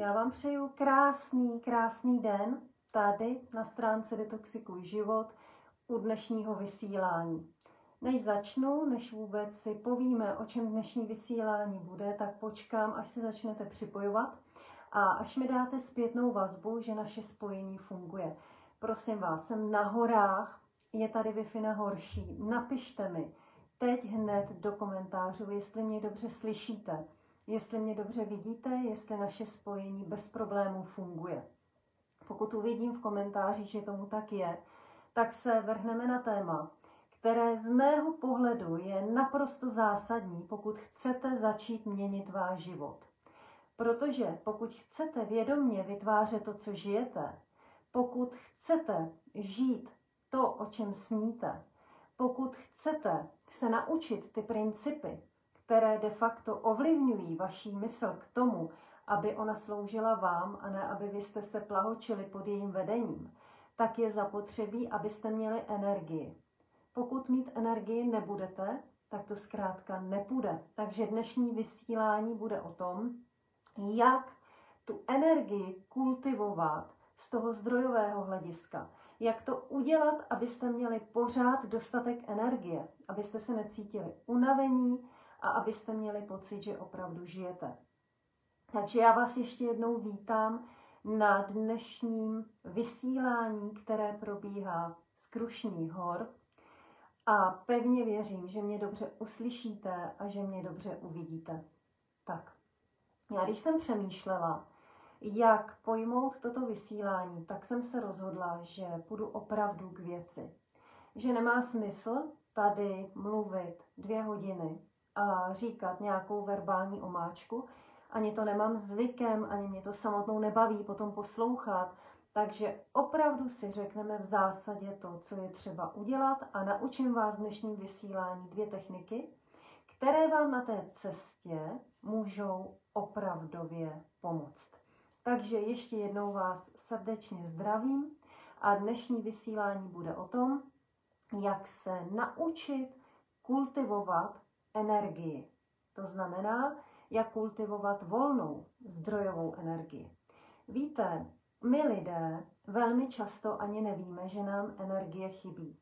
Já vám přeju krásný, krásný den tady na stránce Detoxikuj život u dnešního vysílání. Než začnu, než vůbec si povíme, o čem dnešní vysílání bude, tak počkám, až se začnete připojovat a až mi dáte zpětnou vazbu, že naše spojení funguje. Prosím vás, jsem na horách, je tady Wi-Fi na horší. Napište mi teď hned do komentářů, jestli mě dobře slyšíte, jestli mě dobře vidíte, jestli naše spojení bez problémů funguje. Pokud uvidím v komentáři, že tomu tak je, tak se vrhneme na téma, které z mého pohledu je naprosto zásadní, pokud chcete začít měnit váš život. Protože pokud chcete vědomně vytvářet to, co žijete, pokud chcete žít to, o čem sníte, pokud chcete se naučit ty principy, které de facto ovlivňují vaší mysl k tomu, aby ona sloužila vám a ne aby vy jste se plahočili pod jejím vedením, tak je zapotřebí, abyste měli energii. Pokud mít energii nebudete, tak to zkrátka nepůjde. Takže dnešní vysílání bude o tom, jak tu energii kultivovat z toho zdrojového hlediska. Jak to udělat, abyste měli pořád dostatek energie, abyste se necítili unavení a abyste měli pocit, že opravdu žijete. Takže já vás ještě jednou vítám na dnešním vysílání, které probíhá z Krušných hor. A pevně věřím, že mě dobře uslyšíte a že mě dobře uvidíte. Tak, já když jsem přemýšlela, jak pojmout toto vysílání, tak jsem se rozhodla, že půjdu opravdu k věci. Že nemá smysl tady mluvit dvě hodiny a říkat nějakou verbální omáčku. Ani to nemám zvykem, ani mě to samotnou nebaví potom poslouchat. Takže opravdu si řekneme v zásadě to, co je třeba udělat a naučím vás v dnešním vysílání dvě techniky, které vám na té cestě můžou opravdově pomoct. Takže ještě jednou vás srdečně zdravím a dnešní vysílání bude o tom, jak se naučit kultivovat energii. To znamená, jak kultivovat volnou zdrojovou energii. Víte, my lidé velmi často ani nevíme, že nám energie chybí.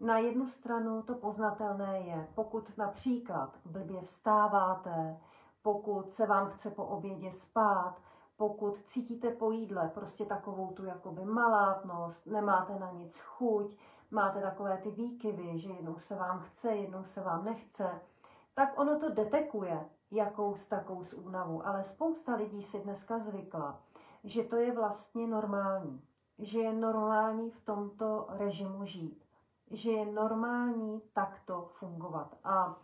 Na jednu stranu to poznatelné je, pokud například blbě vstáváte, pokud se vám chce po obědě spát, pokud cítíte po jídle prostě takovou tu jakoby malátnost, nemáte na nic chuť, máte takové ty výkyvy, že jednou se vám chce, jednou se vám nechce, tak ono to detekuje jakou s takou s únavu. Ale spousta lidí si dneska zvykla, že to je vlastně normální. Že je normální v tomto režimu žít. Že je normální takto fungovat. A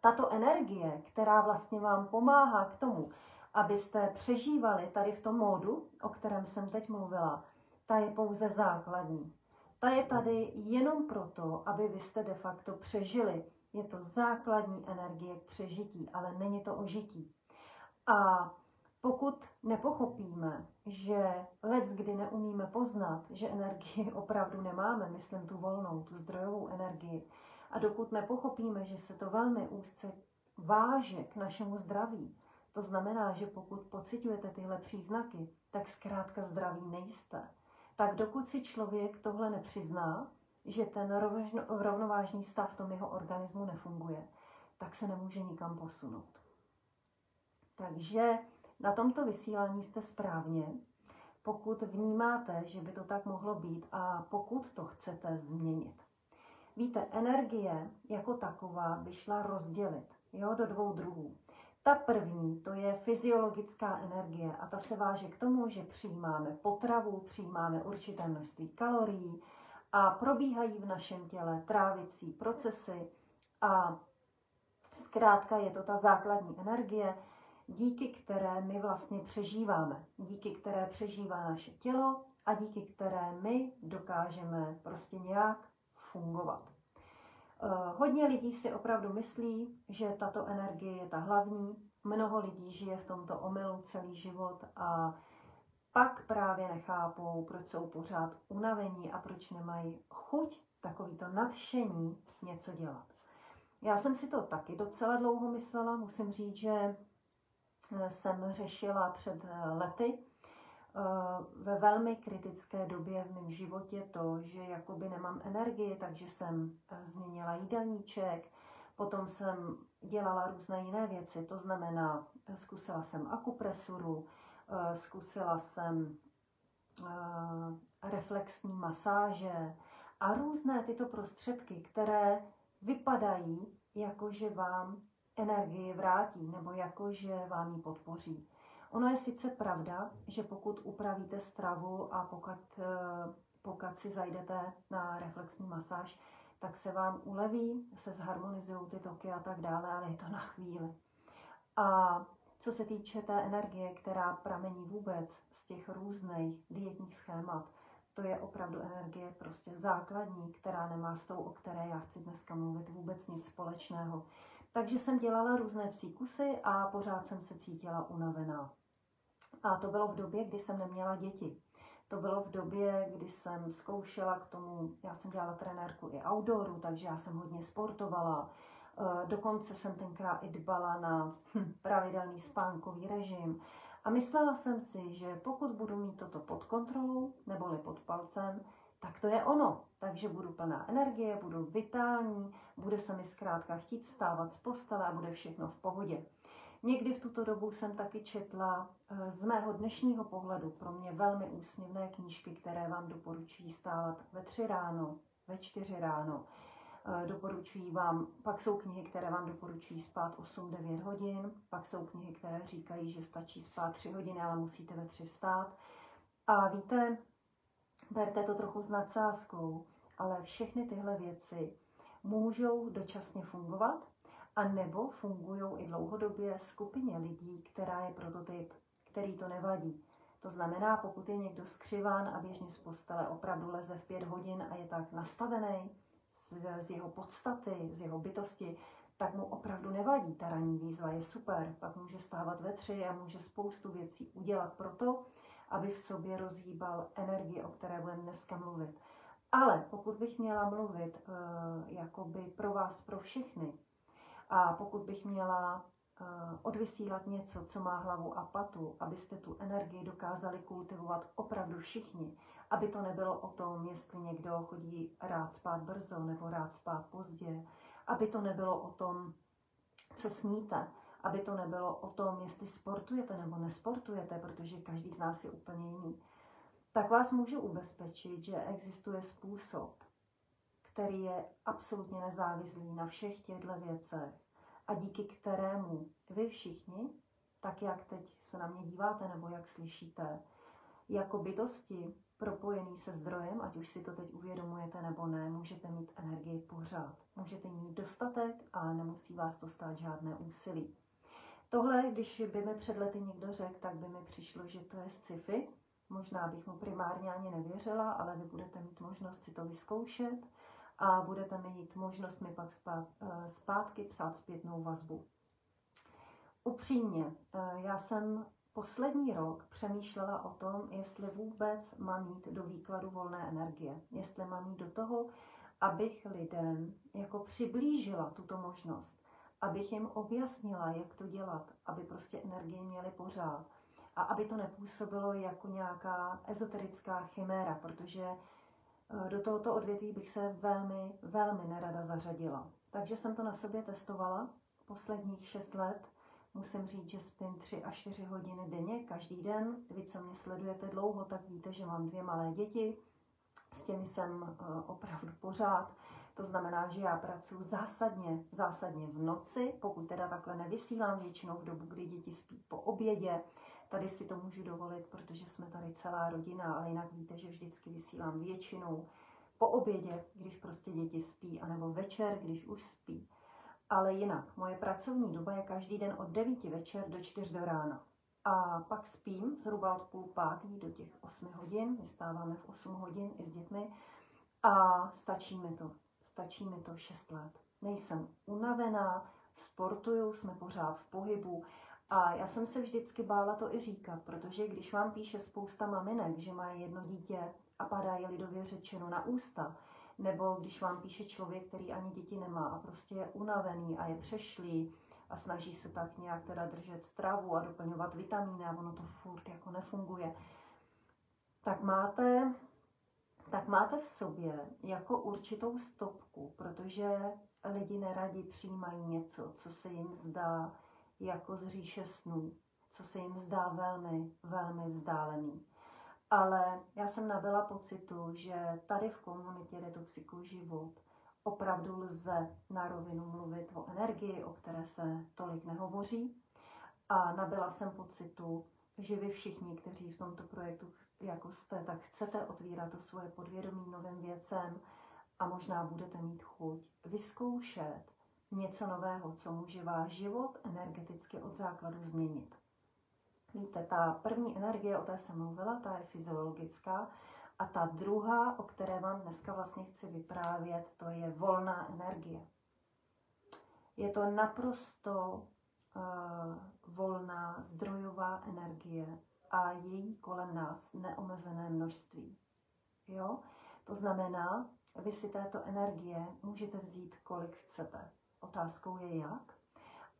tato energie, která vlastně vám pomáhá k tomu, abyste přežívali tady v tom módu, o kterém jsem teď mluvila, ta je pouze základní. Ta je tady jenom proto, aby vy jste de facto přežili. Je to základní energie k přežití, ale není to o žití. A pokud nepochopíme, že let, kdy neumíme poznat, že energii opravdu nemáme, myslím tu volnou, tu zdrojovou energii, a dokud nepochopíme, že se to velmi úzce váže k našemu zdraví, to znamená, že pokud pocitujete tyhle příznaky, tak zkrátka zdraví nejste. Tak dokud si člověk tohle nepřizná, že ten rovnovážný stav v tom jeho organismu nefunguje, tak se nemůže nikam posunout. Takže na tomto vysílání jste správně, pokud vnímáte, že by to tak mohlo být a pokud to chcete změnit. Víte, energie jako taková by šla rozdělit jo, do dvou druhů. Ta první, to je fyziologická energie a ta se váže k tomu, že přijímáme potravu, přijímáme určité množství kalorií a probíhají v našem těle trávicí procesy a zkrátka je to ta základní energie, díky které my vlastně přežíváme, díky které přežívá naše tělo a díky které my dokážeme prostě nějak fungovat. Eh, hodně lidí si opravdu myslí, že tato energie je ta hlavní. Mnoho lidí žije v tomto omylu celý život a pak právě nechápou, proč jsou pořád unavení a proč nemají chuť, takovýto nadšení něco dělat. Já jsem si to taky docela dlouho myslela, musím říct, že jsem řešila před lety ve velmi kritické době v mém životě to, že jakoby nemám energii, takže jsem změnila jídelníček, potom jsem dělala různé jiné věci, to znamená, zkusila jsem akupresuru, zkusila jsem reflexní masáže a různé tyto prostředky, které vypadají jako, že vám energii vrátí nebo jako, že vám ji podpoří. Ono je sice pravda, že pokud upravíte stravu a pokud, eh, pokud si zajdete na reflexní masáž, tak se vám uleví, se zharmonizují ty toky a tak dále, ale je to na chvíli. A co se týče té energie, která pramení vůbec z těch různých dietních schémat, to je opravdu energie prostě základní, která nemá s tou, o které já chci dneska mluvit, vůbec nic společného. Takže jsem dělala různé psíkusy a pořád jsem se cítila unavená. A to bylo v době, kdy jsem neměla děti. To bylo v době, kdy jsem zkoušela k tomu, já jsem dělala trenérku i outdooru, takže já jsem hodně sportovala. Eh, dokonce jsem tenkrát i dbala na hm, pravidelný spánkový režim. A myslela jsem si, že pokud budu mít toto pod kontrolou, neboli pod palcem, tak to je ono. Takže budu plná energie, budu vitální, bude se mi zkrátka chtít vstávat z postele a bude všechno v pohodě. Někdy v tuto dobu jsem taky četla eh, z mého dnešního pohledu pro mě velmi úsměvné knížky, které vám doporučují stávat ve tři ráno, ve čtyři ráno. Eh, doporučují vám, pak jsou knihy, které vám doporučují spát 8-9 hodin, pak jsou knihy, které říkají, že stačí spát 3 hodiny, ale musíte ve 3 vstát. A víte, berte to trochu s nadsázkou, ale všechny tyhle věci můžou dočasně fungovat, a nebo fungují i dlouhodobě skupině lidí, která je prototyp, který to nevadí. To znamená, pokud je někdo skřiván a běžně z postele opravdu leze v pět hodin a je tak nastavený z, z jeho podstaty, z jeho bytosti, tak mu opravdu nevadí. Ta ranní výzva je super, pak může stávat ve tři a může spoustu věcí udělat proto, aby v sobě rozhýbal energii, o které budeme dneska mluvit. Ale pokud bych měla mluvit uh, jakoby pro vás, pro všechny, a pokud bych měla odvysílat něco, co má hlavu a patu, abyste tu energii dokázali kultivovat opravdu všichni, aby to nebylo o tom, jestli někdo chodí rád spát brzo nebo rád spát pozdě, aby to nebylo o tom, co sníte, aby to nebylo o tom, jestli sportujete nebo nesportujete, protože každý z nás je úplně jiný, tak vás můžu ubezpečit, že existuje způsob, který je absolutně nezávislý na všech těchto věcech a díky kterému vy všichni, tak jak teď se na mě díváte nebo jak slyšíte, jako bytosti propojený se zdrojem, ať už si to teď uvědomujete nebo ne, můžete mít energii pořád. Můžete mít dostatek a nemusí vás to stát žádné úsilí. Tohle, když by mi před lety někdo řekl, tak by mi přišlo, že to je sci-fi. Možná bych mu primárně ani nevěřila, ale vy budete mít možnost si to vyzkoušet a budete mít možnost mi pak spát, eh, zpátky psát zpětnou vazbu. Upřímně, eh, já jsem poslední rok přemýšlela o tom, jestli vůbec mám mít do výkladu volné energie, jestli mám mít do toho, abych lidem jako přiblížila tuto možnost, abych jim objasnila, jak to dělat, aby prostě energie měli pořád. A aby to nepůsobilo jako nějaká ezoterická chiméra, protože do tohoto odvětví bych se velmi, velmi nerada zařadila. Takže jsem to na sobě testovala posledních šest let Musím říct, že spím 3 až 4 hodiny denně, každý den. Vy, co mě sledujete dlouho, tak víte, že mám dvě malé děti. S těmi jsem eh, opravdu pořád. To znamená, že já pracuji zásadně, zásadně v noci, pokud teda takhle nevysílám většinou v dobu, kdy děti spí po obědě. Tady si to můžu dovolit, protože jsme tady celá rodina, ale jinak víte, že vždycky vysílám většinou po obědě, když prostě děti spí, anebo večer, když už spí. Ale jinak, moje pracovní doba je každý den od 9 večer do 4 do rána. A pak spím zhruba od půl pátý do těch 8 hodin. Vystáváme v 8 hodin i s dětmi. A stačí mi to. Stačí mi to 6 let. Nejsem unavená, sportuju, jsme pořád v pohybu. A já jsem se vždycky bála to i říkat, protože když vám píše spousta maminek, že mají jedno dítě a padají lidově řečeno na ústa, nebo když vám píše člověk, který ani děti nemá a prostě je unavený a je přešlý, a snaží se tak nějak teda držet stravu a doplňovat vitamíny a ono to furt jako nefunguje, tak máte, tak máte v sobě jako určitou stopku, protože lidi neradi přijímají něco, co se jim zdá jako z říše snů, co se jim zdá velmi, velmi vzdálený. Ale já jsem nabyla pocitu, že tady v komunitě Detoxiku život opravdu lze na rovinu mluvit o energii, o které se tolik nehovoří. A nabyla jsem pocitu, že vy všichni, kteří v tomto projektu jako jste, tak chcete otvírat to svoje podvědomí novým věcem a možná budete mít chuť vyzkoušet něco nového, co může váš život energeticky od základu změnit. Víte, ta první energie, o té jsem mluvila, ta je fyziologická, a ta druhá, o které vám dneska vlastně chci vyprávět, to je volná energie. Je to naprosto uh, volná zdrojová energie a její kolem nás neomezené množství. Jo? To znamená, vy si této energie můžete vzít, kolik chcete. Otázkou je jak.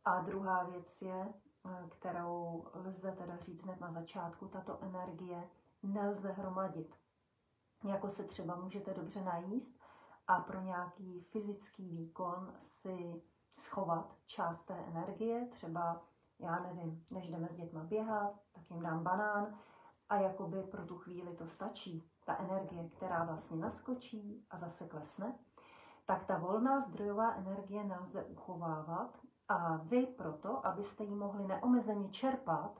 A druhá věc je, eh, kterou lze teda říct hned na začátku, tato energie nelze hromadit. Jako se třeba můžete dobře najíst a pro nějaký fyzický výkon si schovat část té energie, třeba, já nevím, než jdeme s dětma běhat, tak jim dám banán a jakoby pro tu chvíli to stačí. Ta energie, která vlastně naskočí a zase klesne, tak ta volná zdrojová energie nelze uchovávat a vy proto, abyste ji mohli neomezeně čerpat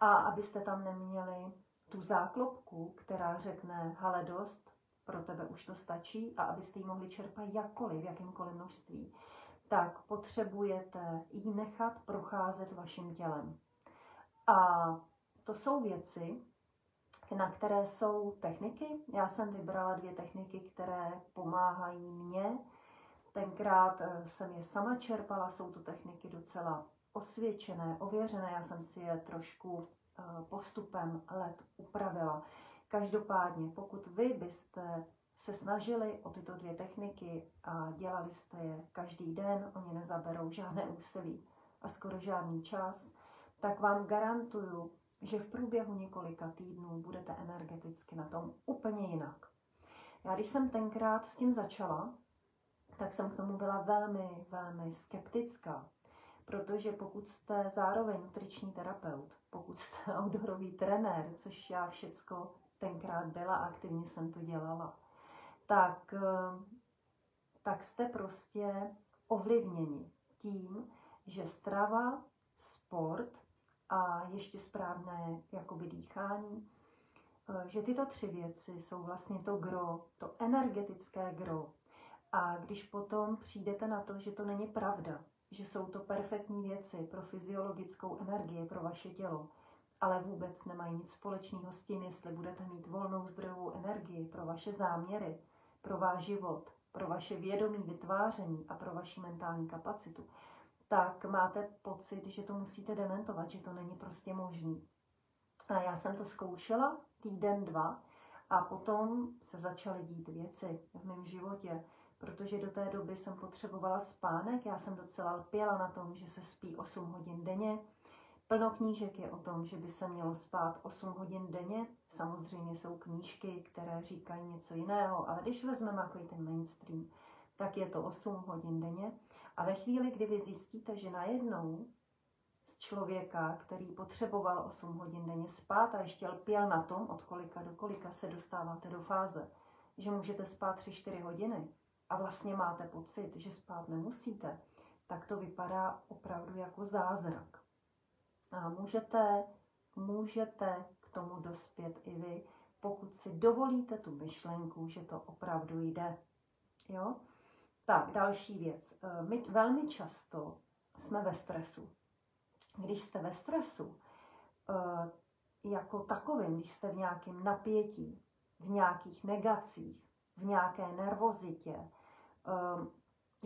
a abyste tam neměli tu záklopku, která řekne, hale dost, pro tebe už to stačí a abyste ji mohli čerpat jakkoliv, jakýmkoliv množství, tak potřebujete ji nechat procházet vaším tělem. A to jsou věci, na které jsou techniky. Já jsem vybrala dvě techniky, které pomáhají mně. Tenkrát eh, jsem je sama čerpala, jsou to techniky docela osvědčené, ověřené. Já jsem si je trošku eh, postupem let upravila. Každopádně, pokud vy byste se snažili o tyto dvě techniky a dělali jste je každý den, oni nezaberou žádné úsilí a skoro žádný čas, tak vám garantuju, že v průběhu několika týdnů budete energeticky na tom úplně jinak. Já když jsem tenkrát s tím začala, tak jsem k tomu byla velmi, velmi skeptická, protože pokud jste zároveň nutriční terapeut, pokud jste outdoorový trenér, což já všecko tenkrát byla, aktivně jsem to dělala, tak, eh, tak jste prostě ovlivněni tím, že strava, sport a ještě správné jakoby dýchání, eh, že tyto tři věci jsou vlastně to gro, to energetické gro. A když potom přijdete na to, že to není pravda, že jsou to perfektní věci pro fyziologickou energii, pro vaše tělo, ale vůbec nemají nic společného s tím, jestli budete mít volnou zdrojovou energii pro vaše záměry, pro váš život, pro vaše vědomí vytváření a pro vaši mentální kapacitu, tak máte pocit, že to musíte dementovat, že to není prostě možný. A já jsem to zkoušela týden, dva a potom se začaly dít věci v mém životě, protože do té doby jsem potřebovala spánek, já jsem docela lpěla na tom, že se spí 8 hodin denně, Plno knížek je o tom, že by se mělo spát 8 hodin denně. Samozřejmě jsou knížky, které říkají něco jiného, ale když vezmeme jako ten mainstream, tak je to 8 hodin denně. A ve chvíli, kdy vy zjistíte, že najednou z člověka, který potřeboval 8 hodin denně spát a ještě lpěl na tom, od kolika do kolika se dostáváte do fáze, že můžete spát 3-4 hodiny a vlastně máte pocit, že spát nemusíte, tak to vypadá opravdu jako zázrak. A můžete, můžete k tomu dospět i vy, pokud si dovolíte tu myšlenku, že to opravdu jde. Jo? Tak, další věc. E, my velmi často jsme ve stresu. Když jste ve stresu, e, jako takovým, když jste v nějakém napětí, v nějakých negacích, v nějaké nervozitě, e,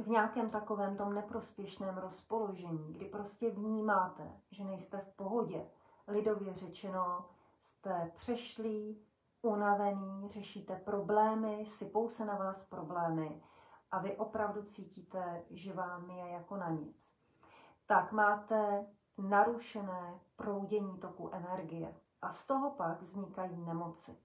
v nějakém takovém tom neprospěšném rozpoložení, kdy prostě vnímáte, že nejste v pohodě. Lidově řečeno, jste přešlí, unavený, řešíte problémy, sypou se na vás problémy a vy opravdu cítíte, že vám je jako na nic. tak máte narušené proudění toku energie. A z toho pak vznikají nemoci.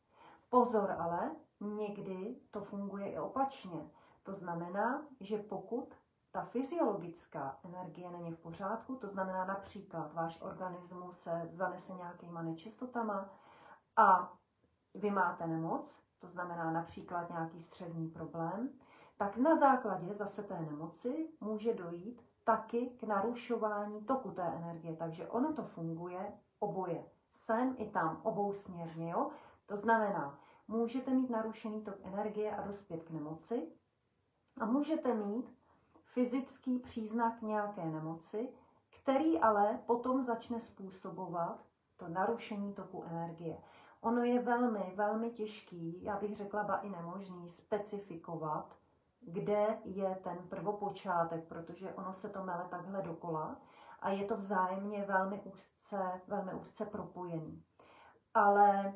Pozor ale, někdy to funguje i opačně. To znamená, že pokud ta fyziologická energie není v pořádku, to znamená například váš organismus se zanese nějakýma nečistotama a vy máte nemoc, to znamená například nějaký střevní problém, tak na základě zase té nemoci může dojít taky k narušování toku té energie. Takže ono to funguje oboje. Sem i tam, obou směrně, jo? To znamená, můžete mít narušený tok energie a dospět k nemoci a můžete mít fyzický příznak nějaké nemoci, který ale potom začne způsobovat to narušení toku energie. Ono je velmi, velmi těžký, já bych řekla ba i nemožný, specifikovat, kde je ten prvopočátek, protože ono se to mele takhle dokola a je to vzájemně velmi úzce, velmi úzce propojený. Ale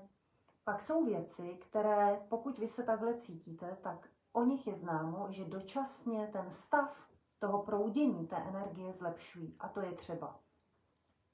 pak jsou věci, které, pokud vy se takhle cítíte, tak o nich je známo, že dočasně ten stav toho proudění té energie zlepšují. A to je třeba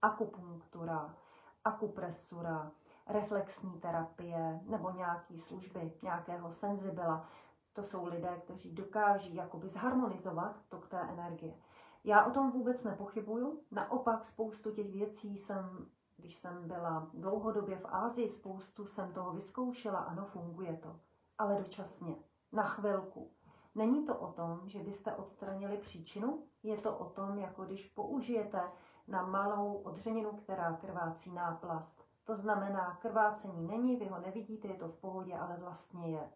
akupunktura, akupresura, reflexní terapie nebo nějaké služby, nějakého senzibila. To jsou lidé, kteří dokáží jakoby zharmonizovat tok té energie. Já o tom vůbec nepochybuju. Naopak spoustu těch věcí jsem, když jsem byla dlouhodobě v Ázii, spoustu jsem toho vyzkoušela. Ano, funguje to. Ale dočasně. Na chvilku. Není to o tom, že byste odstranili příčinu, je to o tom, jako když použijete na malou odřeninu, která krvácí náplast. To znamená, krvácení není, vy ho nevidíte, je to v pohodě, ale vlastně je.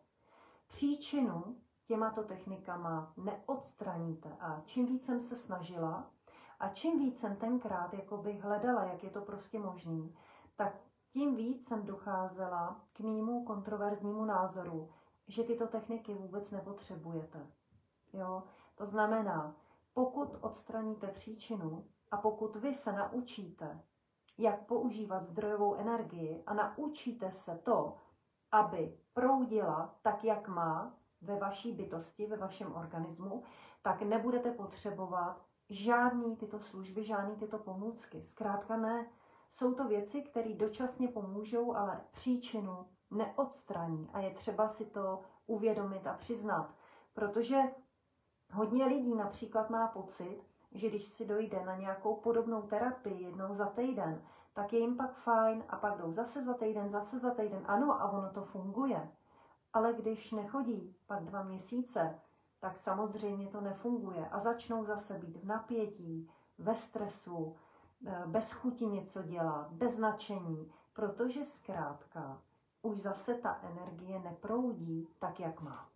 Příčinu těmato technikama neodstraníte. A čím víc jsem se snažila a čím víc jsem tenkrát jakoby hledala, jak je to prostě možný, tak tím víc jsem docházela k mýmu kontroverznímu názoru, že tyto techniky vůbec nepotřebujete. Jo? To znamená, pokud odstraníte příčinu a pokud vy se naučíte, jak používat zdrojovou energii a naučíte se to, aby proudila tak, jak má ve vaší bytosti, ve vašem organismu, tak nebudete potřebovat žádný tyto služby, žádný tyto pomůcky. Zkrátka ne. Jsou to věci, které dočasně pomůžou, ale příčinu neodstraní a je třeba si to uvědomit a přiznat. Protože hodně lidí například má pocit, že když si dojde na nějakou podobnou terapii jednou za týden, tak je jim pak fajn a pak jdou zase za týden, zase za týden. Ano, a ono to funguje. Ale když nechodí pak dva měsíce, tak samozřejmě to nefunguje a začnou zase být v napětí, ve stresu, eh, bez chuti něco dělat, bez značení, protože zkrátka už zase ta energie neproudí tak, jak má.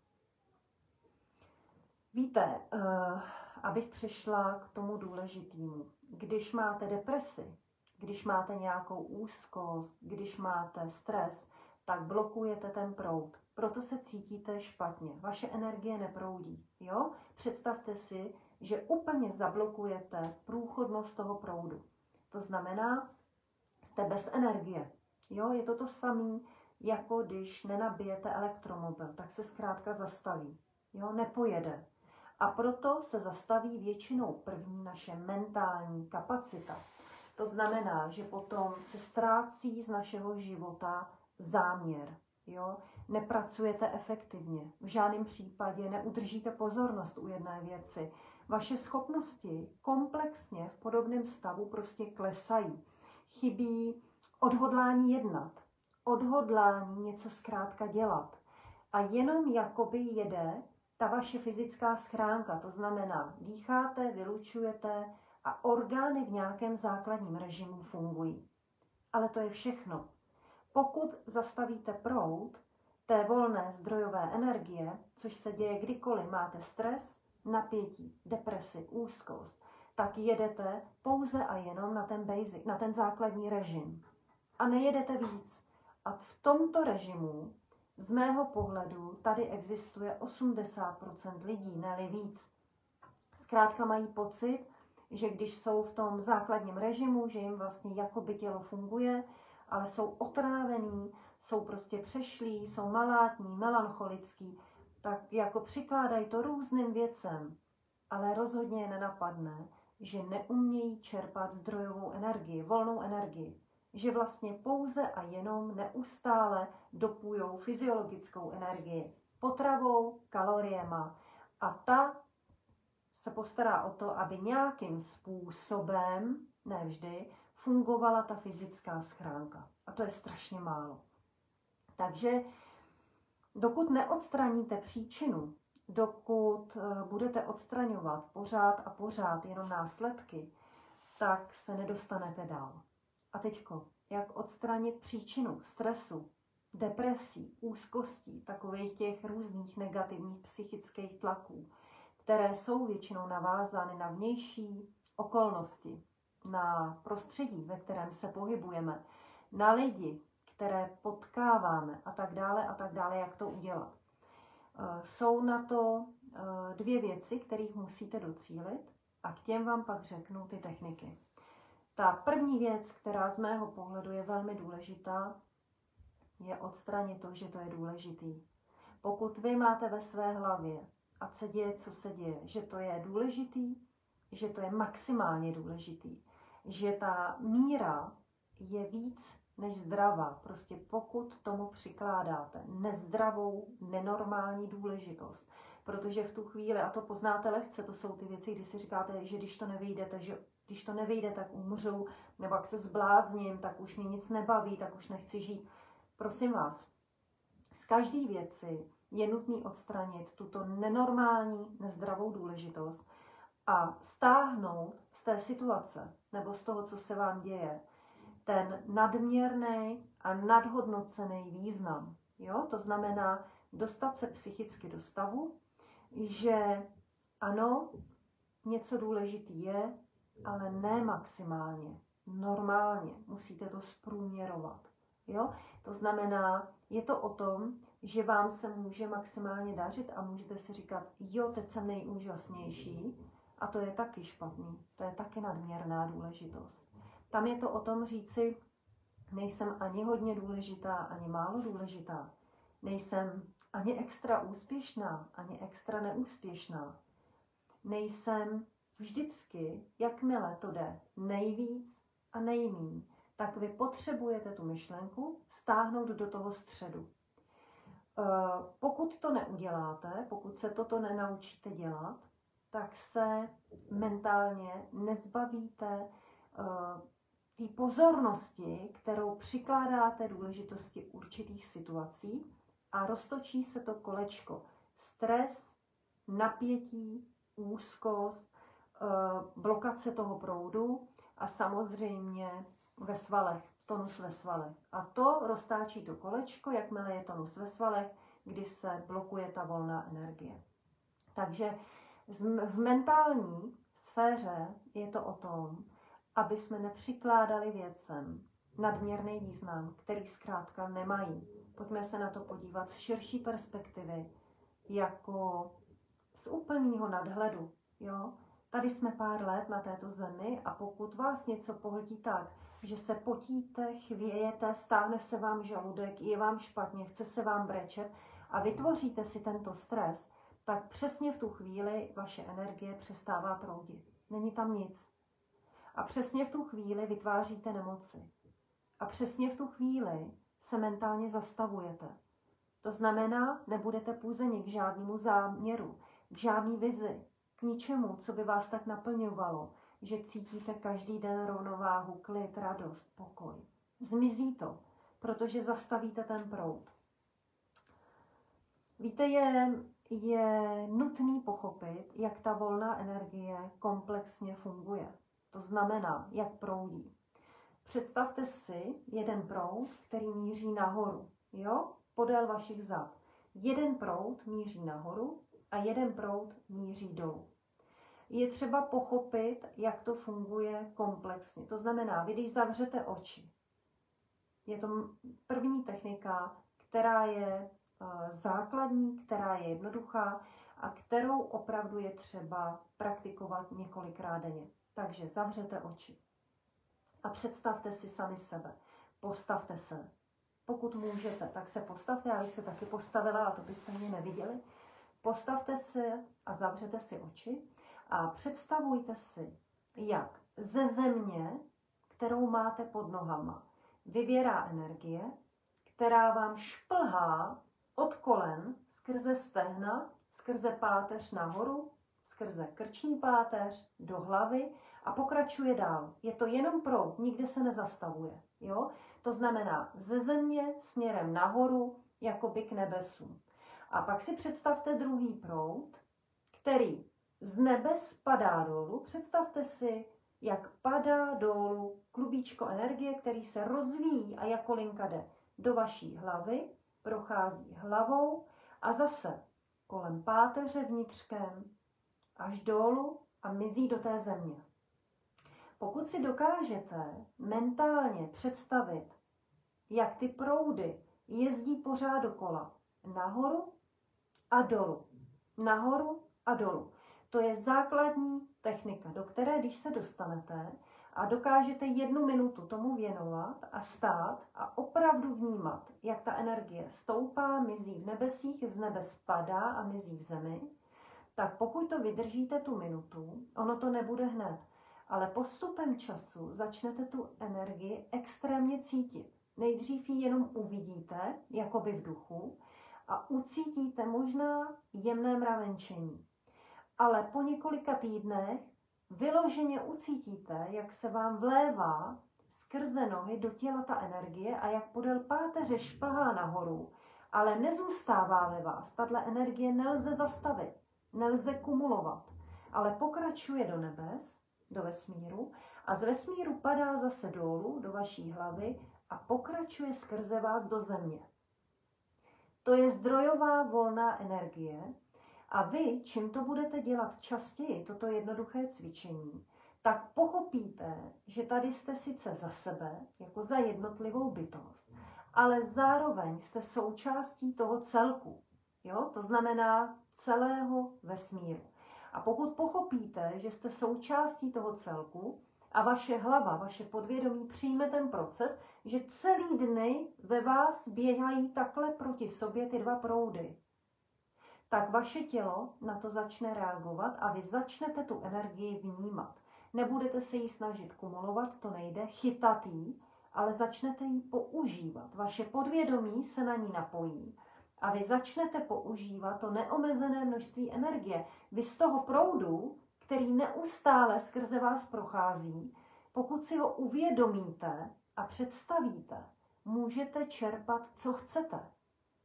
Víte, uh, abych přešla k tomu důležitému. Když máte depresi, když máte nějakou úzkost, když máte stres, tak blokujete ten proud. Proto se cítíte špatně. Vaše energie neproudí. Jo? Představte si, že úplně zablokujete průchodnost toho proudu. To znamená, jste bez energie. Jo? Je to to samé, jako když nenabijete elektromobil, tak se zkrátka zastaví. Jo? Nepojede. A proto se zastaví většinou první naše mentální kapacita. To znamená, že potom se ztrácí z našeho života záměr. Jo? Nepracujete efektivně, v žádném případě neudržíte pozornost u jedné věci. Vaše schopnosti komplexně v podobném stavu prostě klesají. Chybí odhodlání jednat, odhodlání něco zkrátka dělat. A jenom jakoby jede ta vaše fyzická schránka, to znamená, dýcháte, vylučujete a orgány v nějakém základním režimu fungují. Ale to je všechno. Pokud zastavíte proud té volné zdrojové energie, což se děje kdykoliv máte stres, napětí, depresi, úzkost, tak jedete pouze a jenom na ten basic, na ten základní režim. A nejedete víc. A v tomto režimu z mého pohledu tady existuje 80% lidí, ne víc. Zkrátka mají pocit, že když jsou v tom základním režimu, že jim vlastně jakoby tělo funguje, ale jsou otrávení, jsou prostě přešlí, jsou malátní, melancholický, tak jako přikládají to různým věcem, ale rozhodně je nenapadne, že neumějí čerpat zdrojovou energii, volnou energii. Že vlastně pouze a jenom neustále dopujou fyziologickou energii potravou, kaloriema. A ta se postará o to, aby nějakým způsobem, ne vždy, fungovala ta fyzická schránka. A to je strašně málo. Takže dokud neodstraníte příčinu, dokud eh, budete odstraňovat pořád a pořád jenom následky, tak se nedostanete dál. A teďko, jak odstranit příčinu stresu, depresí, úzkostí, takových těch různých negativních psychických tlaků, které jsou většinou navázány na vnější okolnosti, na prostředí, ve kterém se pohybujeme, na lidi, které potkáváme a tak dále a tak dále, jak to udělat. Eh, jsou na to eh, dvě věci, kterých musíte docílit a k těm vám pak řeknu ty techniky. Ta první věc, která z mého pohledu je velmi důležitá, je odstranit to, že to je důležitý. Pokud vy máte ve své hlavě, a se děje, co se děje, že to je důležitý, že to je maximálně důležitý, že ta míra je víc než zdravá. Prostě pokud tomu přikládáte nezdravou, nenormální důležitost, protože v tu chvíli, a to poznáte lehce, to jsou ty věci, kdy si říkáte, že když to nevyjdete, že když to nevyjde, tak umřu, nebo jak se zblázním, tak už mě nic nebaví, tak už nechci žít. Prosím vás, z každé věci je nutný odstranit tuto nenormální, nezdravou důležitost a stáhnout z té situace nebo z toho, co se vám děje, ten nadměrný a nadhodnocený význam. Jo? To znamená dostat se psychicky do stavu, že ano, něco důležitý je, ale ne maximálně, normálně. Musíte to zprůměrovat. Jo? To znamená, je to o tom, že vám se může maximálně dařit a můžete si říkat, jo, teď jsem nejúžasnější a to je taky špatný, to je taky nadměrná důležitost. Tam je to o tom říci, nejsem ani hodně důležitá, ani málo důležitá. Nejsem ani extra úspěšná, ani extra neúspěšná. Nejsem vždycky, jakmile to jde, nejvíc a nejmíň tak vy potřebujete tu myšlenku stáhnout do toho středu. Eh, pokud to neuděláte, pokud se toto nenaučíte dělat, tak se mentálně nezbavíte eh, té pozornosti, kterou přikládáte důležitosti určitých situací a roztočí se to kolečko. Stres, napětí, úzkost, eh, blokace toho proudu a samozřejmě ve svalech, tonus ve svalech. A to roztáčí to kolečko, jakmile je tonus ve svalech, kdy se blokuje ta volná energie. Takže v mentální sféře je to o tom, aby jsme nepřikládali věcem nadměrný význam, který zkrátka nemají. Pojďme se na to podívat z širší perspektivy, jako z úplného nadhledu. Jo? Tady jsme pár let na této zemi a pokud vás něco pohltí tak, že se potíte, chvějete, stáhne se vám žaludek, je vám špatně, chce se vám brečet a vytvoříte si tento stres, tak přesně v tu chvíli vaše energie přestává proudit. Není tam nic. A přesně v tu chvíli vytváříte nemoci. A přesně v tu chvíli se mentálně zastavujete. To znamená, nebudete půzeni k žádnému záměru, k žádný vizi, k ničemu, co by vás tak naplňovalo, že cítíte každý den rovnováhu, klid, radost, pokoj. Zmizí to, protože zastavíte ten proud. Víte, je, je nutný pochopit, jak ta volná energie komplexně funguje. To znamená, jak proudí. Představte si jeden proud, který míří nahoru, jo, podél vašich zad. Jeden proud míří nahoru a jeden proud míří dolů je třeba pochopit, jak to funguje komplexně. To znamená, vy když zavřete oči, je to první technika, která je eh, základní, která je jednoduchá a kterou opravdu je třeba praktikovat několikrát denně. Takže zavřete oči a představte si sami sebe. Postavte se. Pokud můžete, tak se postavte. Já bych se taky postavila, a to byste mě neviděli. Postavte se a zavřete si oči a představujte si, jak ze země, kterou máte pod nohama, vyvěrá energie, která vám šplhá od kolen skrze stehna, skrze páteř nahoru, skrze krční páteř do hlavy a pokračuje dál. Je to jenom proud, nikde se nezastavuje. Jo? To znamená ze země směrem nahoru, jako by k nebesům. A pak si představte druhý proud, který z nebe spadá dolů. Představte si, jak padá dolů klubíčko energie, který se rozvíjí a jako linka jde do vaší hlavy, prochází hlavou a zase kolem páteře vnitřkem až dolů a mizí do té země. Pokud si dokážete mentálně představit, jak ty proudy jezdí pořád dokola, nahoru a dolů, nahoru a dolů. To je základní technika, do které, když se dostanete a dokážete jednu minutu tomu věnovat a stát a opravdu vnímat, jak ta energie stoupá, mizí v nebesích, z nebe spadá a mizí v zemi, tak pokud to vydržíte tu minutu, ono to nebude hned, ale postupem času začnete tu energii extrémně cítit. Nejdřív ji jenom uvidíte, jako by v duchu, a ucítíte možná jemné mravenčení. Ale po několika týdnech vyloženě ucítíte, jak se vám vlévá skrze nohy do těla ta energie a jak podél páteře šplhá nahoru, ale nezůstává ve vás. Tato energie nelze zastavit, nelze kumulovat, ale pokračuje do nebes, do vesmíru a z vesmíru padá zase dolů do vaší hlavy a pokračuje skrze vás do země. To je zdrojová volná energie a vy, čím to budete dělat častěji, toto jednoduché cvičení, tak pochopíte, že tady jste sice za sebe, jako za jednotlivou bytost, ale zároveň jste součástí toho celku. Jo? To znamená celého vesmíru. A pokud pochopíte, že jste součástí toho celku a vaše hlava, vaše podvědomí přijme ten proces, že celý dny ve vás běhají takhle proti sobě ty dva proudy, tak vaše tělo na to začne reagovat a vy začnete tu energii vnímat. Nebudete se jí snažit kumulovat, to nejde, chytat jí, ale začnete ji používat. Vaše podvědomí se na ní napojí a vy začnete používat to neomezené množství energie. Vy z toho proudu, který neustále skrze vás prochází, pokud si ho uvědomíte a představíte, můžete čerpat, co chcete.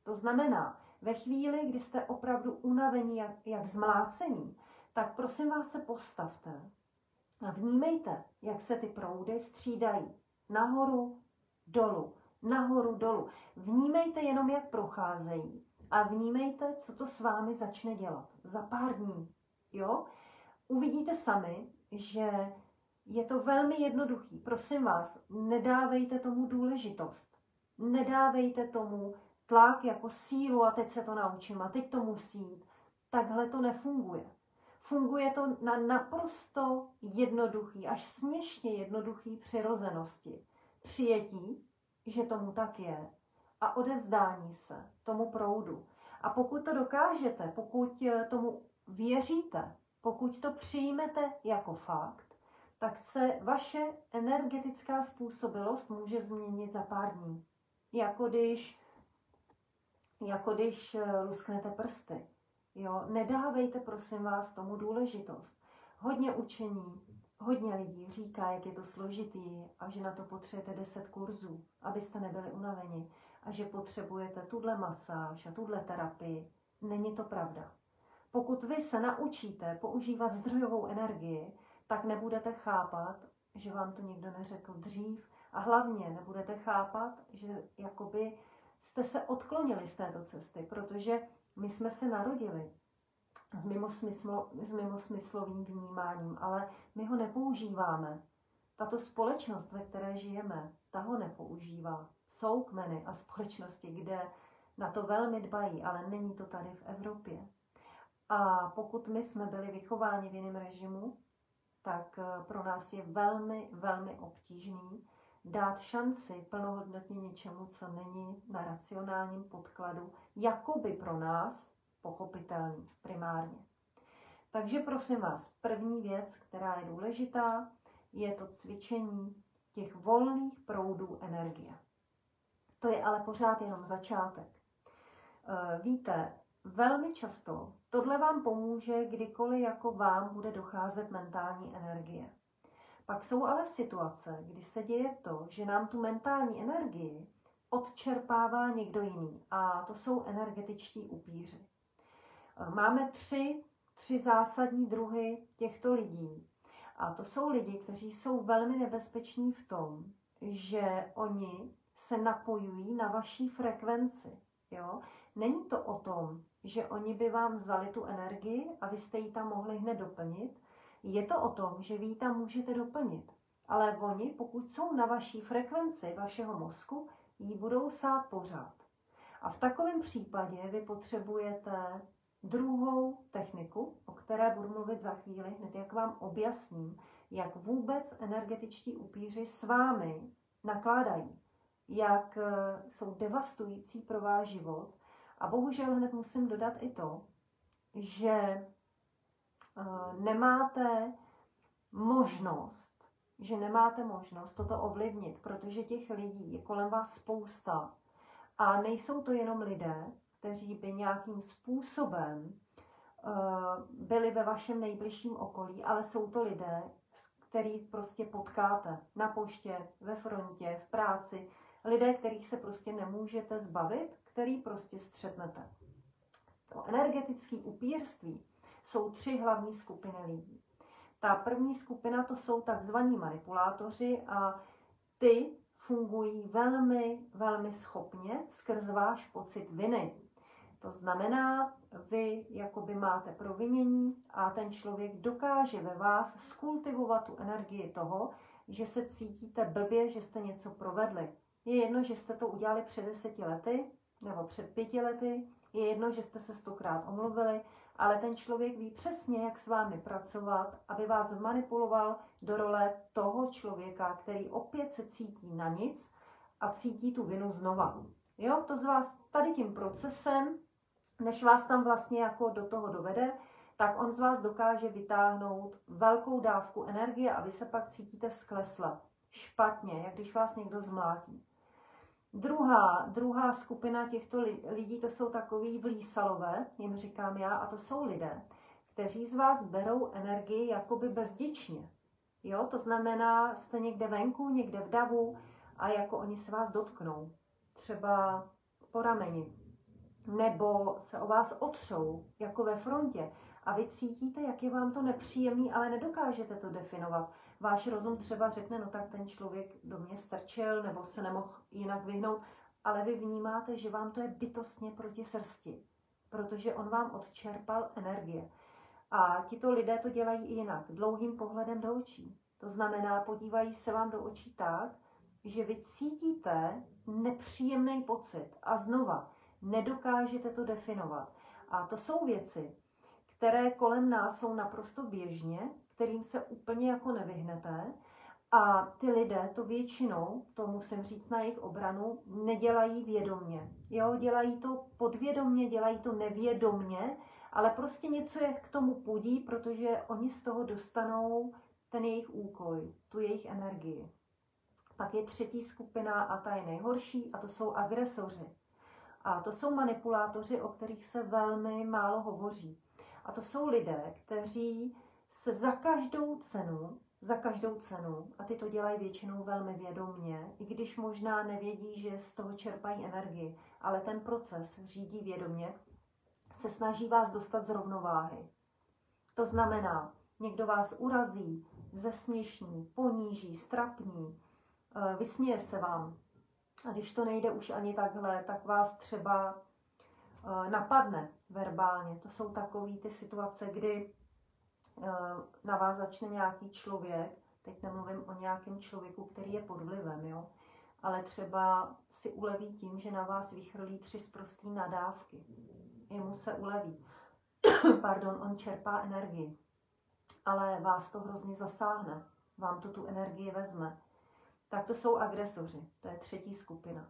To znamená, ve chvíli, kdy jste opravdu unavení, jak, jak zmlácení, tak prosím vás se postavte a vnímejte, jak se ty proudy střídají. Nahoru, dolů, nahoru, dolů. Vnímejte jenom, jak procházejí a vnímejte, co to s vámi začne dělat. Za pár dní, jo? Uvidíte sami, že je to velmi jednoduchý. Prosím vás, nedávejte tomu důležitost. Nedávejte tomu tlak jako sílu a teď se to naučím a teď to musí jít. Takhle to nefunguje. Funguje to na naprosto jednoduchý, až směšně jednoduchý přirozenosti. Přijetí, že tomu tak je a odevzdání se tomu proudu. A pokud to dokážete, pokud tomu věříte, pokud to přijmete jako fakt, tak se vaše energetická způsobilost může změnit za pár dní. Jako když jako když eh, lusknete prsty. Jo? Nedávejte, prosím vás, tomu důležitost. Hodně učení, hodně lidí říká, jak je to složitý a že na to potřebujete 10 kurzů, abyste nebyli unaveni a že potřebujete tuhle masáž a tuhle terapii. Není to pravda. Pokud vy se naučíte používat zdrojovou energii, tak nebudete chápat, že vám to nikdo neřekl dřív a hlavně nebudete chápat, že jakoby jste se odklonili z této cesty, protože my jsme se narodili s, mimosmyslo, s mimosmyslovým vnímáním, ale my ho nepoužíváme. Tato společnost, ve které žijeme, ta ho nepoužívá. Jsou kmeny a společnosti, kde na to velmi dbají, ale není to tady v Evropě. A pokud my jsme byli vychováni v jiném režimu, tak eh, pro nás je velmi, velmi obtížný dát šanci plnohodnotně něčemu, co není na racionálním podkladu, jakoby pro nás pochopitelný primárně. Takže prosím vás, první věc, která je důležitá, je to cvičení těch volných proudů energie. To je ale pořád jenom začátek. Eh, víte, velmi často tohle vám pomůže, kdykoliv jako vám bude docházet mentální energie. Pak jsou ale situace, kdy se děje to, že nám tu mentální energii odčerpává někdo jiný. A to jsou energetičtí upíři. Eh, máme tři, tři zásadní druhy těchto lidí. A to jsou lidi, kteří jsou velmi nebezpeční v tom, že oni se napojují na vaší frekvenci. Jo? Není to o tom, že oni by vám vzali tu energii a vy jste ji tam mohli hned doplnit. Je to o tom, že vy tam můžete doplnit. Ale oni, pokud jsou na vaší frekvenci vašeho mozku, ji budou sát pořád. A v takovém případě vy potřebujete druhou techniku, o které budu mluvit za chvíli, hned jak vám objasním, jak vůbec energetičtí upíři s vámi nakládají, jak eh, jsou devastující pro váš život. A bohužel hned musím dodat i to, že nemáte možnost, že nemáte možnost toto ovlivnit, protože těch lidí je kolem vás spousta. A nejsou to jenom lidé, kteří by nějakým způsobem eh, byli ve vašem nejbližším okolí, ale jsou to lidé, který prostě potkáte na poště, ve frontě, v práci, lidé, kterých se prostě nemůžete zbavit, který prostě střetnete. To energetické upírství jsou tři hlavní skupiny lidí. Ta první skupina to jsou takzvaní manipulátoři a ty fungují velmi, velmi schopně skrz váš pocit viny. To znamená, vy jakoby máte provinění a ten člověk dokáže ve vás skultivovat tu energii toho, že se cítíte blbě, že jste něco provedli. Je jedno, že jste to udělali před deseti lety nebo před pěti lety, je jedno, že jste se stokrát omluvili, ale ten člověk ví přesně, jak s vámi pracovat, aby vás manipuloval do role toho člověka, který opět se cítí na nic a cítí tu vinu znova. Jo, to z vás tady tím procesem než vás tam vlastně jako do toho dovede, tak on z vás dokáže vytáhnout velkou dávku energie a vy se pak cítíte sklesla. Špatně, jak když vás někdo zmlátí. Druhá, druhá skupina těchto lidí, to jsou takový vlísalové, jim říkám já, a to jsou lidé, kteří z vás berou energii jakoby bezděčně. Jo, to znamená, jste někde venku, někde v davu a jako oni se vás dotknou. Třeba po rameni, nebo se o vás otřou, jako ve frontě, a vy cítíte, jak je vám to nepříjemný, ale nedokážete to definovat. Váš rozum třeba řekne, no tak ten člověk do mě strčil, nebo se nemohl jinak vyhnout, ale vy vnímáte, že vám to je bytostně proti srsti, protože on vám odčerpal energie. A tito lidé to dělají i jinak, dlouhým pohledem do očí. To znamená, podívají se vám do očí tak, že vy cítíte nepříjemný pocit. A znova, nedokážete to definovat. A to jsou věci, které kolem nás jsou naprosto běžně, kterým se úplně jako nevyhnete. A ty lidé to většinou, to musím říct na jejich obranu, nedělají vědomně. Jo, dělají to podvědomně, dělají to nevědomně, ale prostě něco je k tomu pudí, protože oni z toho dostanou ten jejich úkoj, tu jejich energii. Pak je třetí skupina a ta je nejhorší a to jsou agresoři. A to jsou manipulátoři, o kterých se velmi málo hovoří. A to jsou lidé, kteří se za každou cenu, za každou cenu, a ty to dělají většinou velmi vědomně, i když možná nevědí, že z toho čerpají energii, ale ten proces řídí vědomně, se snaží vás dostat z rovnováhy. To znamená, někdo vás urazí, zesměšní, poníží, strapní, eh, vysměje se vám, a když to nejde už ani takhle, tak vás třeba eh, napadne verbálně. To jsou takové ty situace, kdy na vás začne nějaký člověk, teď nemluvím o nějakém člověku, který je pod vlivem, jo, ale třeba si uleví tím, že na vás vychrlí tři zprostý nadávky. Jemu se uleví. Pardon, on čerpá energii. Ale vás to hrozně zasáhne. Vám to tu energii vezme tak to jsou agresoři. To je třetí skupina.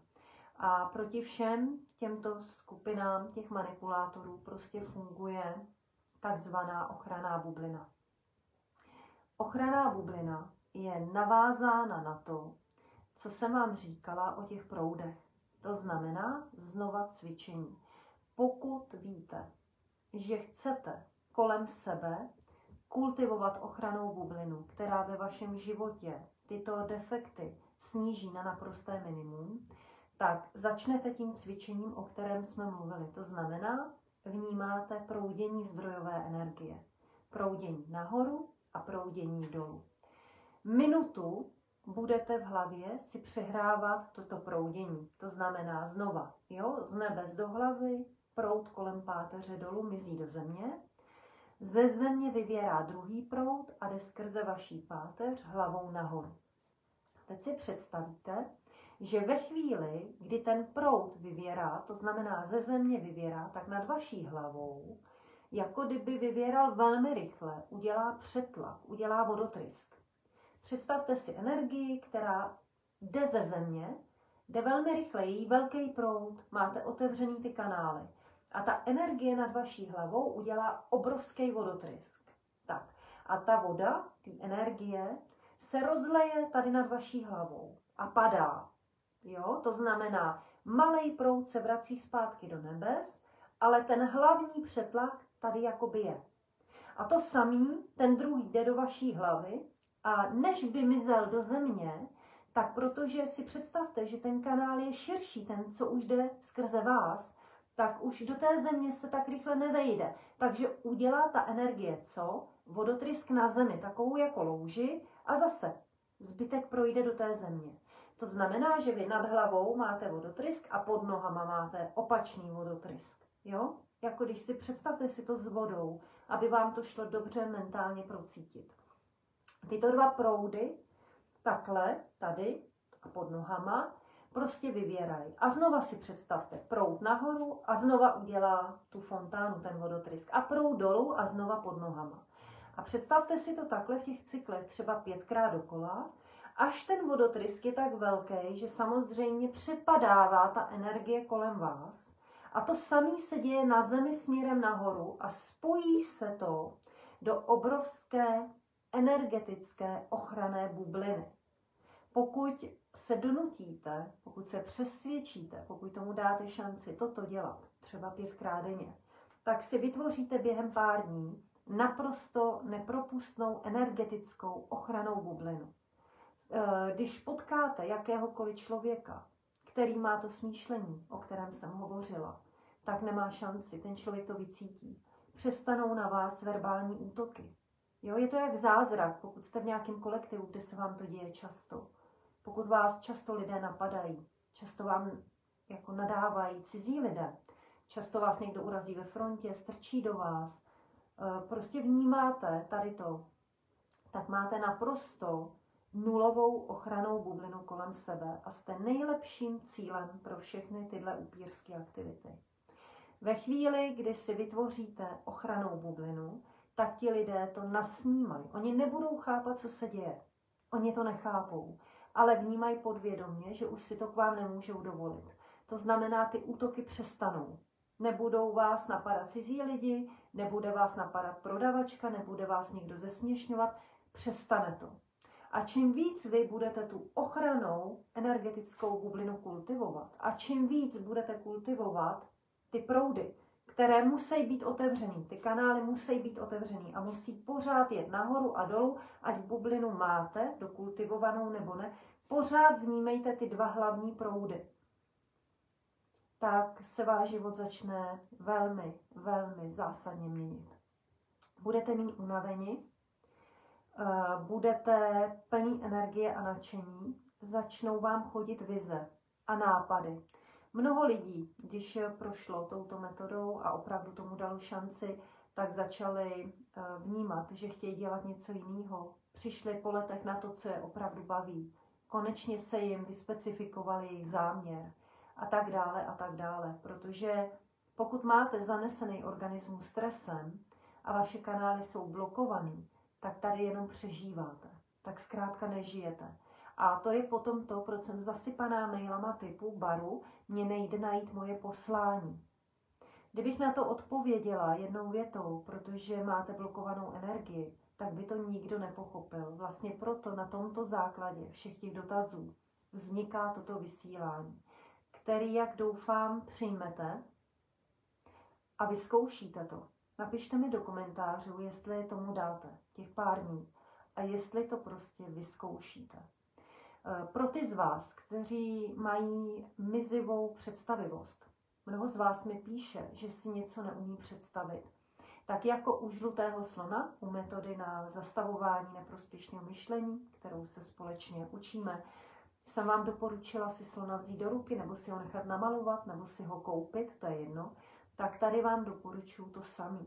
A proti všem těmto skupinám těch manipulátorů prostě funguje takzvaná ochranná bublina. Ochranná bublina je navázána na to, co jsem vám říkala o těch proudech. To znamená znova cvičení. Pokud víte, že chcete kolem sebe kultivovat ochranou bublinu, která ve vašem životě tyto defekty sníží na naprosté minimum, tak začnete tím cvičením, o kterém jsme mluvili. To znamená, vnímáte proudění zdrojové energie. Proudění nahoru a proudění dolů. Minutu budete v hlavě si přehrávat toto proudění. To znamená znova, jo, z nebes do hlavy, proud kolem páteře dolů mizí do země, ze země vyvěrá druhý proud a jde skrze vaší páteř hlavou nahoru. Teď si představíte, že ve chvíli, kdy ten proud vyvěrá, to znamená ze země vyvěrá, tak nad vaší hlavou, jako kdyby vyvěral velmi rychle, udělá přetlak, udělá vodotrysk. Představte si energii, která jde ze země, jde velmi rychle, její velký proud, máte otevřený ty kanály. A ta energie nad vaší hlavou udělá obrovský vodotrysk. Tak. A ta voda, ty energie, se rozleje tady nad vaší hlavou a padá. Jo? To znamená, malý proud se vrací zpátky do nebes, ale ten hlavní přetlak tady jakoby je. A to samý, ten druhý jde do vaší hlavy a než by mizel do země, tak protože si představte, že ten kanál je širší, ten, co už jde skrze vás, tak už do té země se tak rychle nevejde. Takže udělá ta energie co? Vodotrysk na zemi, takovou jako louži a zase zbytek projde do té země. To znamená, že vy nad hlavou máte vodotrysk a pod nohama máte opačný vodotrysk. Jo? Jako když si představte si to s vodou, aby vám to šlo dobře mentálně procítit. Tyto dva proudy, takhle, tady a pod nohama, prostě vyvěrají. A znova si představte, proud nahoru a znova udělá tu fontánu, ten vodotrysk. A proud dolů a znova pod nohama. A představte si to takhle v těch cyklech třeba pětkrát dokola, až ten vodotrysk je tak velký, že samozřejmě přepadává ta energie kolem vás. A to samé se děje na zemi směrem nahoru a spojí se to do obrovské energetické ochranné bubliny. Pokud se donutíte, pokud se přesvědčíte, pokud tomu dáte šanci toto dělat, třeba pětkrát denně, tak si vytvoříte během pár dní naprosto nepropustnou energetickou ochranou bublinu. Eh, když potkáte jakéhokoliv člověka, který má to smýšlení, o kterém jsem hovořila, tak nemá šanci, ten člověk to vycítí. Přestanou na vás verbální útoky. Jo, je to jak zázrak, pokud jste v nějakém kolektivu, kde se vám to děje často. Pokud vás často lidé napadají, často vám jako nadávají cizí lidé, často vás někdo urazí ve frontě, strčí do vás, eh, prostě vnímáte tady to, tak máte naprosto nulovou ochranou bublinu kolem sebe a jste nejlepším cílem pro všechny tyhle upírské aktivity. Ve chvíli, kdy si vytvoříte ochranou bublinu, tak ti lidé to nasnímají. Oni nebudou chápat, co se děje. Oni to nechápou, ale vnímají podvědomě, že už si to k vám nemůžou dovolit. To znamená, ty útoky přestanou. Nebudou vás napadat cizí lidi, nebude vás napadat prodavačka, nebude vás někdo zesměšňovat, přestane to. A čím víc vy budete tu ochranou energetickou bublinu kultivovat a čím víc budete kultivovat ty proudy, které musí být otevřený. Ty kanály musí být otevřený a musí pořád jet nahoru a dolů, ať bublinu máte, dokultivovanou nebo ne. Pořád vnímejte ty dva hlavní proudy. Tak se váš život začne velmi, velmi zásadně měnit. Budete mít unaveni, budete plný energie a nadšení, začnou vám chodit vize a nápady. Mnoho lidí, když prošlo touto metodou a opravdu tomu dalo šanci, tak začali eh, vnímat, že chtějí dělat něco jiného. Přišli po letech na to, co je opravdu baví. Konečně se jim vyspecifikovali jejich záměr a tak dále a tak dále. Protože pokud máte zanesený organismus stresem a vaše kanály jsou blokovaný, tak tady jenom přežíváte. Tak zkrátka nežijete. A to je potom to, proč jsem zasypaná mailama typu baru, mě nejde najít moje poslání. Kdybych na to odpověděla jednou větou, protože máte blokovanou energii, tak by to nikdo nepochopil. Vlastně proto na tomto základě všech těch dotazů vzniká toto vysílání, který, jak doufám, přijmete a vyzkoušíte to. Napište mi do komentářů, jestli tomu dáte těch pár dní a jestli to prostě vyzkoušíte. E, pro ty z vás, kteří mají mizivou představivost, mnoho z vás mi píše, že si něco neumí představit, tak jako u žlutého slona, u metody na zastavování neprospěšného myšlení, kterou se společně učíme, jsem vám doporučila si slona vzít do ruky, nebo si ho nechat namalovat, nebo si ho koupit, to je jedno, tak tady vám doporučuji to samé.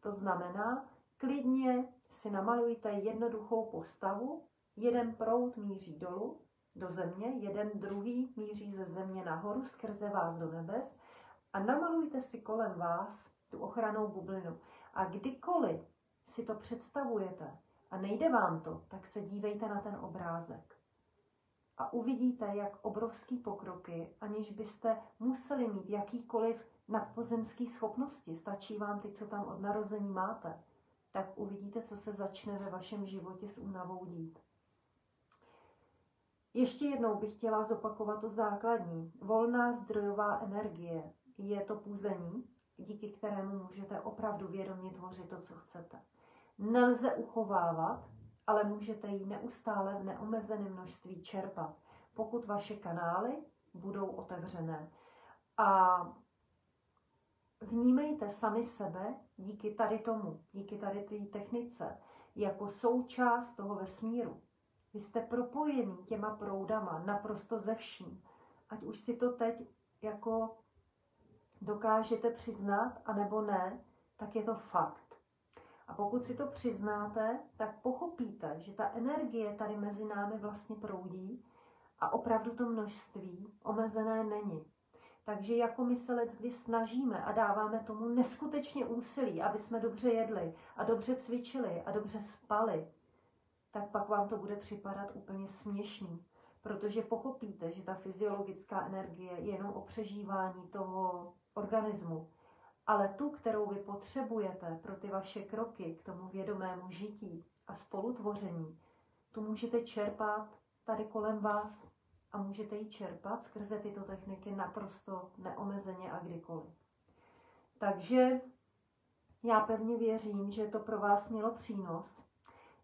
To znamená, klidně si namalujte jednoduchou postavu, jeden proud míří dolů, do země, jeden druhý míří ze země nahoru, skrze vás do nebes a namalujte si kolem vás tu ochranou bublinu. A kdykoliv si to představujete a nejde vám to, tak se dívejte na ten obrázek. A uvidíte, jak obrovský pokroky, aniž byste museli mít jakýkoliv nadpozemský schopnosti, stačí vám ty, co tam od narození máte, tak uvidíte, co se začne ve vašem životě s únavou dít. Ještě jednou bych chtěla zopakovat to základní. Volná zdrojová energie je to půzení, díky kterému můžete opravdu vědomě tvořit to, co chcete. Nelze uchovávat, ale můžete ji neustále v neomezeném množství čerpat, pokud vaše kanály budou otevřené. A vnímejte sami sebe díky tady tomu, díky tady té technice, jako součást toho vesmíru. Vy jste propojený těma proudama naprosto ze vším. Ať už si to teď jako dokážete přiznat, anebo ne, tak je to fakt. A pokud si to přiznáte, tak pochopíte, že ta energie tady mezi námi vlastně proudí a opravdu to množství omezené není. Takže jako myselec, když snažíme a dáváme tomu neskutečně úsilí, aby jsme dobře jedli a dobře cvičili a dobře spali, tak pak vám to bude připadat úplně směšný, protože pochopíte, že ta fyziologická energie je jenom o přežívání toho organismu, ale tu, kterou vy potřebujete pro ty vaše kroky k tomu vědomému žití a spolutvoření, tu můžete čerpat tady kolem vás a můžete ji čerpat skrze tyto techniky naprosto neomezeně a kdykoliv. Takže já pevně věřím, že to pro vás mělo přínos.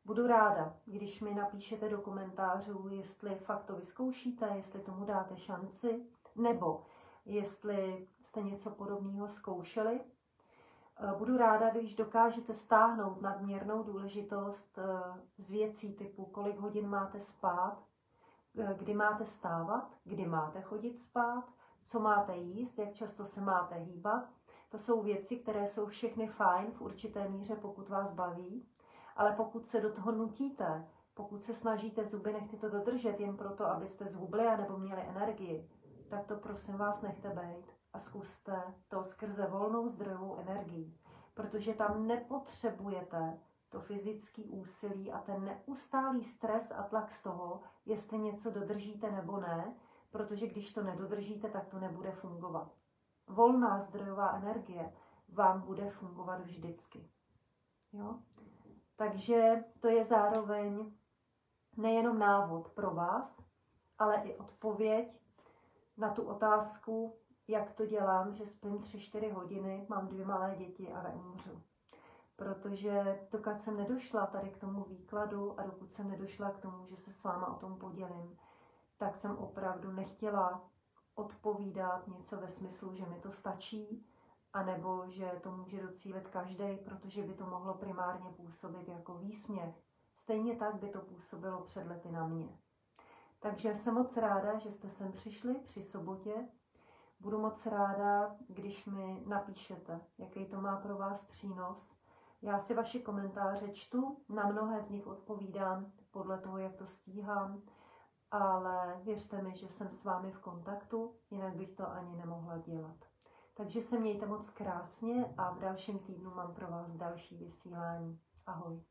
Budu ráda, když mi napíšete do komentářů, jestli fakt to vyzkoušíte, jestli tomu dáte šanci, nebo jestli jste něco podobného zkoušeli. Budu ráda, když dokážete stáhnout nadměrnou důležitost eh, z věcí typu, kolik hodin máte spát, kdy máte stávat, kdy máte chodit spát, co máte jíst, jak často se máte hýbat. To jsou věci, které jsou všechny fajn v určité míře, pokud vás baví, ale pokud se do toho nutíte, pokud se snažíte zuby nechty to dodržet jen proto, abyste zhubli nebo měli energii, tak to prosím vás nechte být a zkuste to skrze volnou zdrojovou energii, protože tam nepotřebujete to fyzické úsilí a ten neustálý stres a tlak z toho, jestli něco dodržíte nebo ne, protože když to nedodržíte, tak to nebude fungovat. Volná zdrojová energie vám bude fungovat vždycky. Jo? Takže to je zároveň nejenom návod pro vás, ale i odpověď na tu otázku, jak to dělám, že spím 3-4 hodiny, mám dvě malé děti a neumřu. Protože dokud jsem nedošla tady k tomu výkladu a dokud jsem nedošla k tomu, že se s váma o tom podělím, tak jsem opravdu nechtěla odpovídat něco ve smyslu, že mi to stačí, anebo že to může docílit každý, protože by to mohlo primárně působit jako výsměch. Stejně tak by to působilo před lety na mě. Takže jsem moc ráda, že jste sem přišli při sobotě. Budu moc ráda, když mi napíšete, jaký to má pro vás přínos. Já si vaše komentáře čtu, na mnohé z nich odpovídám podle toho, jak to stíhám, ale věřte mi, že jsem s vámi v kontaktu, jinak bych to ani nemohla dělat. Takže se mějte moc krásně a v dalším týdnu mám pro vás další vysílání. Ahoj.